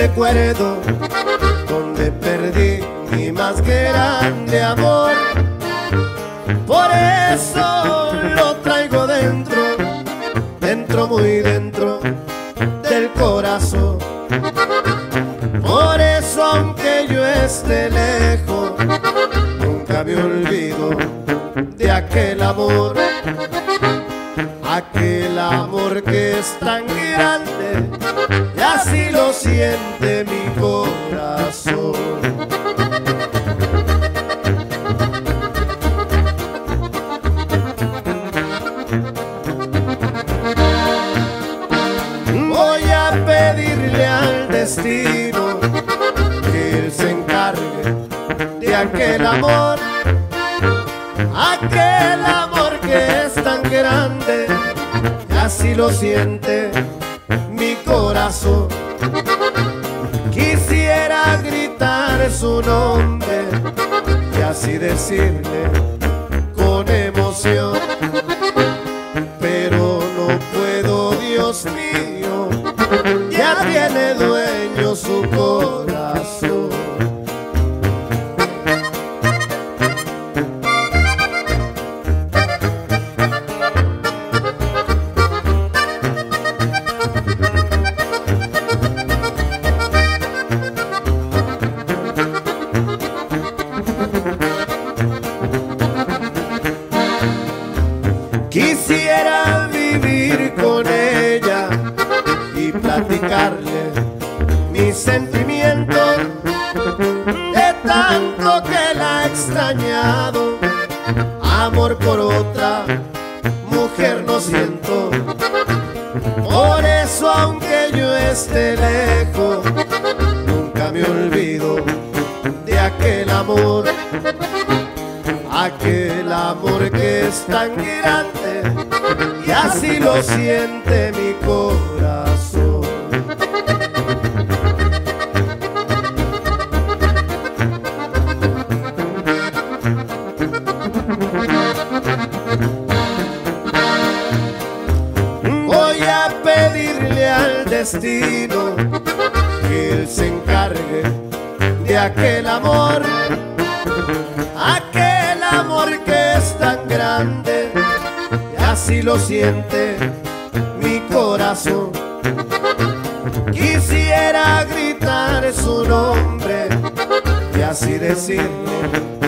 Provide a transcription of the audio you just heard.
recuerdo donde perdí mi más grande amor. Por eso lo traigo dentro, dentro muy dentro del corazón. Por eso aunque yo esté lejos, nunca me olvido de aquel amor. Aquel amor que es tan grande y así lo siente mi corazón. Voy a pedirle al destino que él se encargue de aquel amor, aquel amor que es tan grande y así lo siente Quisiera gritar su nombre y así decirle con emoción, pero no puedo, Dios mío, ya tiene dueño su corazón. Mis sentimientos de tanto que la he extrañado. Amor por otra mujer no siento. Por eso aunque yo esté lejos, nunca me olvido de aquel amor aquel amor que es tan grande y así lo siente mi corazón. Al destino que él se encargue de aquel amor aquel amor que es tan grande así lo siente mi corazón. Quisiera gritar su nombre y así decirle